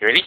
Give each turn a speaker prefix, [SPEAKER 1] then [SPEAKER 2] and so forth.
[SPEAKER 1] You ready?